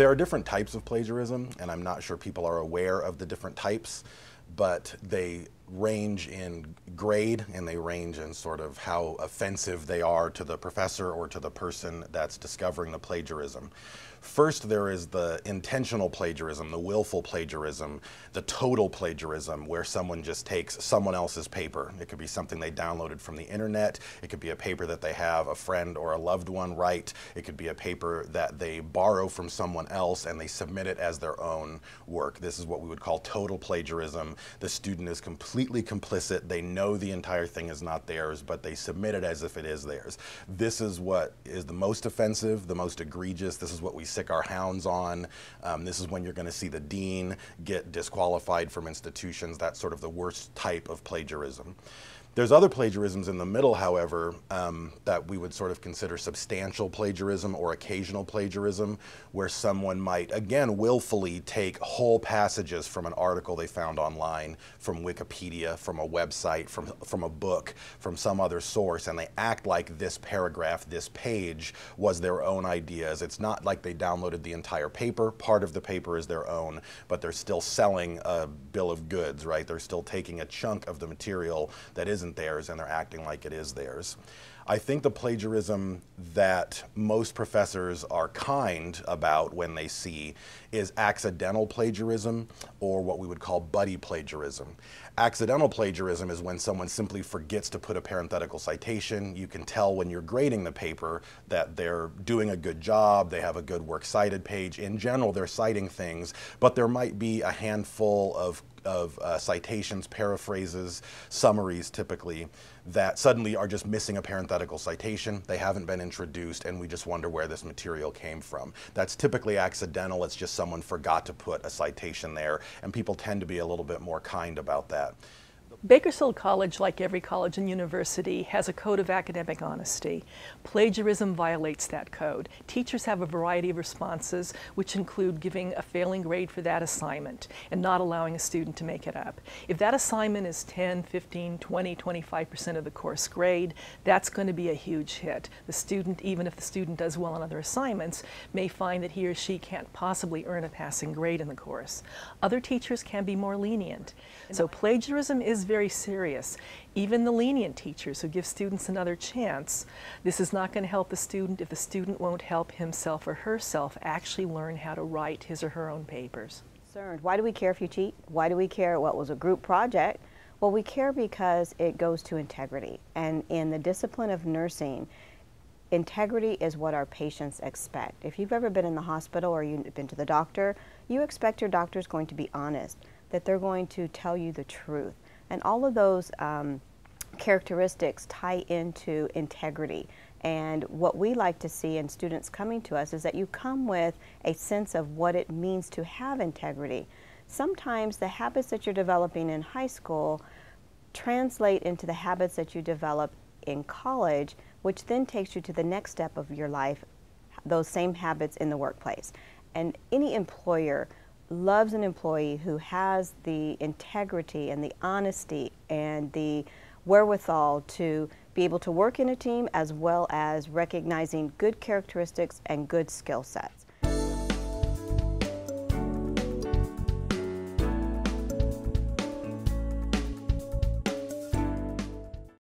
There are different types of plagiarism, and I'm not sure people are aware of the different types, but they range in grade and they range in sort of how offensive they are to the professor or to the person that's discovering the plagiarism. First, there is the intentional plagiarism, the willful plagiarism, the total plagiarism, where someone just takes someone else's paper. It could be something they downloaded from the internet. It could be a paper that they have a friend or a loved one write. It could be a paper that they borrow from someone else and they submit it as their own work. This is what we would call total plagiarism. The student is completely complicit. They know the entire thing is not theirs, but they submit it as if it is theirs. This is what is the most offensive, the most egregious. This is what we sic our hounds on. Um, this is when you're going to see the dean get disqualified from institutions. That's sort of the worst type of plagiarism. There's other plagiarisms in the middle, however, um, that we would sort of consider substantial plagiarism or occasional plagiarism, where someone might, again, willfully take whole passages from an article they found online, from Wikipedia, from a website, from, from a book, from some other source, and they act like this paragraph, this page, was their own ideas. It's not like they downloaded the entire paper. Part of the paper is their own, but they're still selling a bill of goods, right? They're still taking a chunk of the material that is isn't theirs and they're acting like it is theirs. I think the plagiarism that most professors are kind about when they see is accidental plagiarism or what we would call buddy plagiarism. Accidental plagiarism is when someone simply forgets to put a parenthetical citation. You can tell when you're grading the paper that they're doing a good job, they have a good works cited page. In general, they're citing things, but there might be a handful of of uh, citations, paraphrases, summaries typically, that suddenly are just missing a parenthetical citation. They haven't been introduced, and we just wonder where this material came from. That's typically accidental. It's just someone forgot to put a citation there, and people tend to be a little bit more kind about that. Bakersfield College, like every college and university, has a code of academic honesty. Plagiarism violates that code. Teachers have a variety of responses, which include giving a failing grade for that assignment and not allowing a student to make it up. If that assignment is 10, 15, 20, 25% of the course grade, that's going to be a huge hit. The student, even if the student does well on other assignments, may find that he or she can't possibly earn a passing grade in the course. Other teachers can be more lenient. So plagiarism is very serious. Even the lenient teachers who give students another chance, this is not going to help the student if the student won't help himself or herself actually learn how to write his or her own papers. Why do we care if you cheat? Why do we care what was a group project? Well, we care because it goes to integrity. And in the discipline of nursing, integrity is what our patients expect. If you've ever been in the hospital or you've been to the doctor, you expect your doctor is going to be honest, that they're going to tell you the truth. And all of those um, characteristics tie into integrity. And what we like to see in students coming to us is that you come with a sense of what it means to have integrity. Sometimes the habits that you're developing in high school translate into the habits that you develop in college, which then takes you to the next step of your life, those same habits in the workplace. And any employer loves an employee who has the integrity and the honesty and the wherewithal to be able to work in a team as well as recognizing good characteristics and good skill sets.